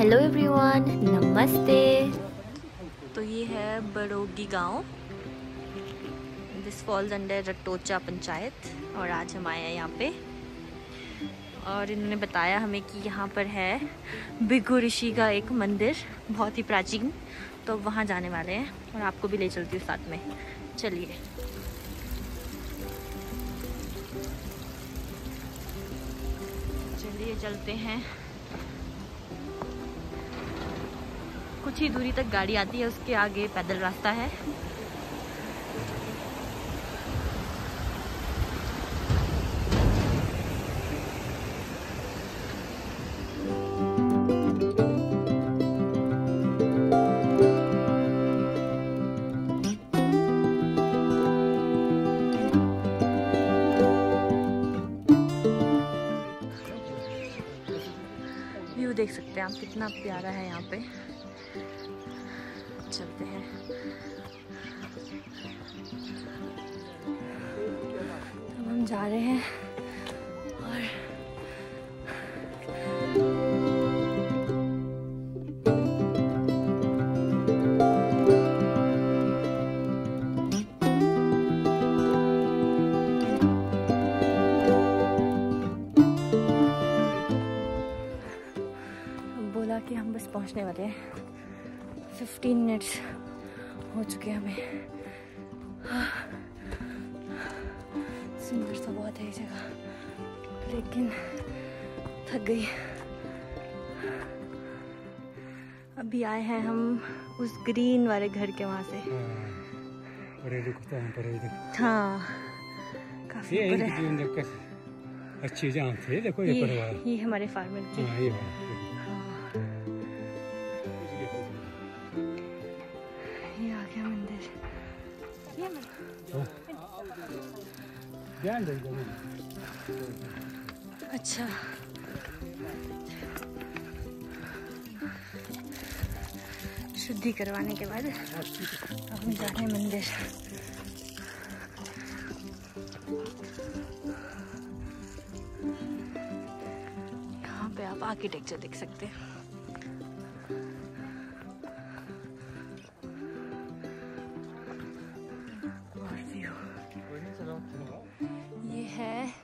Hello everyone, नमस्ते। तो ये है बड़ोगी गाँव। This falls under Ratocha panchayat, और आज हम आए हैं यहाँ पे। और इन्होंने बताया हमें कि यहाँ पर है बिगु ऋषि का एक मंदिर, बहुत ही प्राचीन। तो वहाँ जाने वाले हैं, और आपको भी ले चलती हूँ साथ में। चलिए। चलिए, चलते हैं। कुछ ही दूरी तक गाड़ी आती है, उसके आगे पैदल रास्ता है। व्यू देख सकते हैं आप, कितना प्यारा है यहाँ पे। चलते हैं। अब हम जा रहे हैं और बोला कि हम बस पहुँचने वाले हैं। फिफ्टीन मिनट्स हो चुके हैं हमें। सुंदर सा बहुत है जगह। लेकिन थक गई। अभी आए हैं हम उस ग्रीन वाले घर के वहाँ से। हूँ। हाँ काफ़ी अच्छी जान थे देखो ये ये, ये हमारे फार्मर की। अच्छा। शुद्धि करवाने के बाद अब हम जा रहे हैं मंदिर। यहाँ पे आप आर्किटेक्चर देख सकते हैं।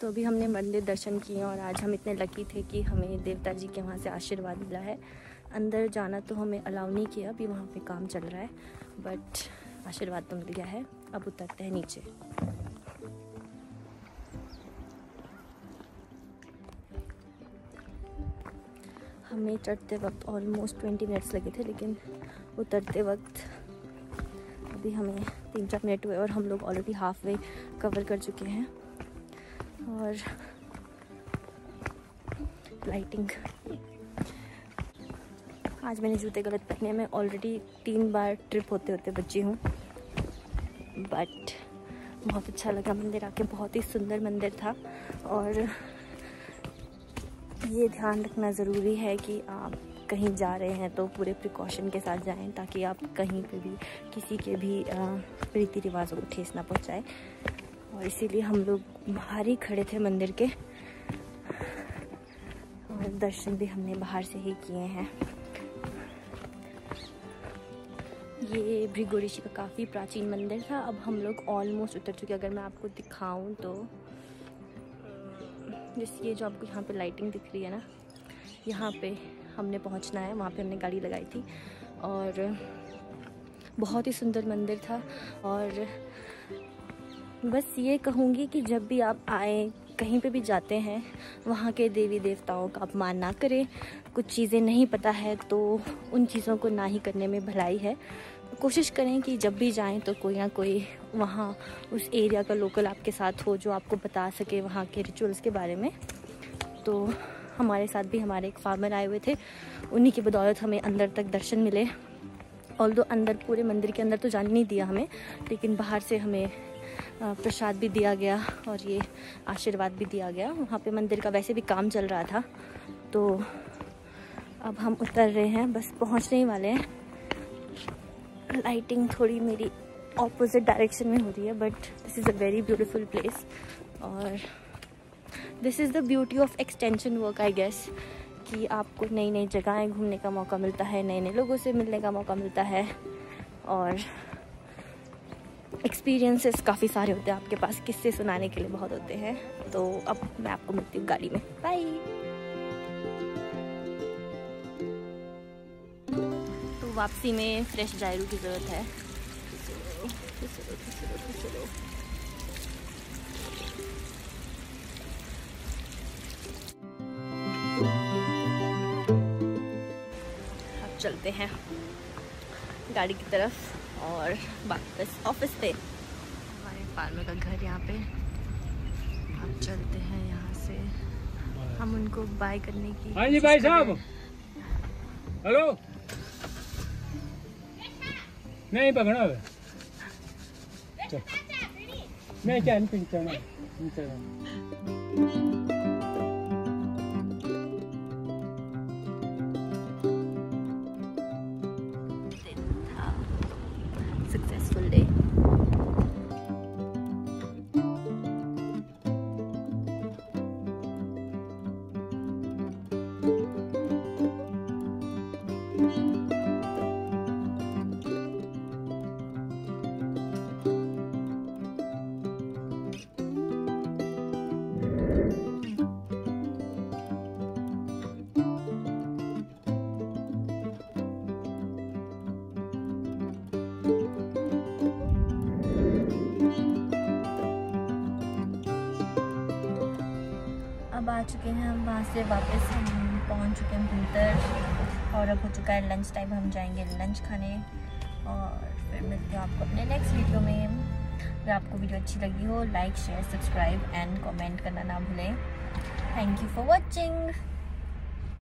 तो अभी हमने मंदिर दर्शन किए और आज हम इतने लकी थे कि हमें देवता जी के वहाँ से आशीर्वाद मिला है। अंदर जाना तो हमें अलाउ नहीं किया, अभी वहाँ पे काम चल रहा है बट आशीर्वाद तो मिल गया है। अब उतरते हैं नीचे। हमें चढ़ते वक्त ऑलमोस्ट ट्वेंटी मिनट्स लगे थे, लेकिन उतरते वक्त अभी हमें तीन चार मिनट हुए और हम लोग ऑलरेडी हाफ़ वे कवर कर चुके हैं। और लाइटिंग आज मैंने जूते गलत पहने मैं ऑलरेडी तीन बार ट्रिप होते होते बची हूँ। बट बहुत अच्छा लगा मंदिर आके। बहुत ही सुंदर मंदिर था। और ये ध्यान रखना ज़रूरी है कि आप कहीं जा रहे हैं तो पूरे प्रिकॉशन के साथ जाएँ ताकि आप कहीं पे भी, किसी के भी रीति रिवाजों को ठेस ना पहुंचाएँ। और इसीलिए हम लोग बाहर ही खड़े थे मंदिर के। और दर्शन भी हमने बाहर से ही किए हैं। ये भृगु का काफ़ी प्राचीन मंदिर था। अब हम लोग ऑलमोस्ट उतर चुके। अगर मैं आपको दिखाऊँ तो जैसे ये जो आपको यहाँ पे लाइटिंग दिख रही है ना, यहाँ पे हमने पहुँचना है। वहाँ पे हमने गाड़ी लगाई थी। और बहुत ही सुंदर मंदिर था। और बस ये कहूँगी कि जब भी आप आए, कहीं पे भी जाते हैं, वहाँ के देवी देवताओं का अपमान ना करें। कुछ चीज़ें नहीं पता है तो उन चीज़ों को ना ही करने में भलाई है। कोशिश करें कि जब भी जाएँ तो कोई ना कोई वहाँ उस एरिया का लोकल आपके साथ हो, जो आपको बता सके वहाँ के रिचुअल्स के बारे में। तो हमारे साथ भी हमारे एक फार्मर आए हुए थे। उन्हीं की बदौलत हमें अंदर तक दर्शन मिले। ऑल दो अंदर, पूरे मंदिर के अंदर तो जाने नहीं दिया हमें, लेकिन बाहर से हमें प्रसाद भी दिया गया और ये आशीर्वाद भी दिया गया। वहाँ पे मंदिर का वैसे भी काम चल रहा था। तो अब हम उतर रहे हैं, बस पहुँचने ही वाले हैं। लाइटिंग थोड़ी मेरी ऑपोजिट डायरेक्शन में हो रही है but this is a very beautiful place और this is the beauty of extension work I guess कि आपको नई नई जगहें घूमने का मौका मिलता है नए नए लोगों से मिलने का मौका मिलता है और एक्सपीरियंसेस काफ़ी सारे होते हैं आपके पास। किस्से सुनाने के लिए बहुत होते हैं। तो अब मैं आपको मिलती हूँ गाड़ी में। बाय तो वापसी में फ्रेश जायरू की ज़रूरत है। चलते हैं। गाड़ी की तरफ़। और वापस ऑफ़िस पे। हमारे फार्मर का घर यहाँ पे। अब चलते हैं यहाँ से। हम उनको बाय करने की हाँ जी भाई साहब। हेलो। नहीं पकड़ा है नहीं क्या नहीं चढ़ना चुके हैं, हम वहाँ से वापस हम पहुँच चुके हैं भीतर और अब हो चुका है लंच टाइम हम जाएँगे लंच खाने और फिर मिलते हैं आपको अपने नेक्स्ट वीडियो में। अगर आपको वीडियो अच्छी लगी हो like share subscribe and comment करना ना भूलें। Thank you for watching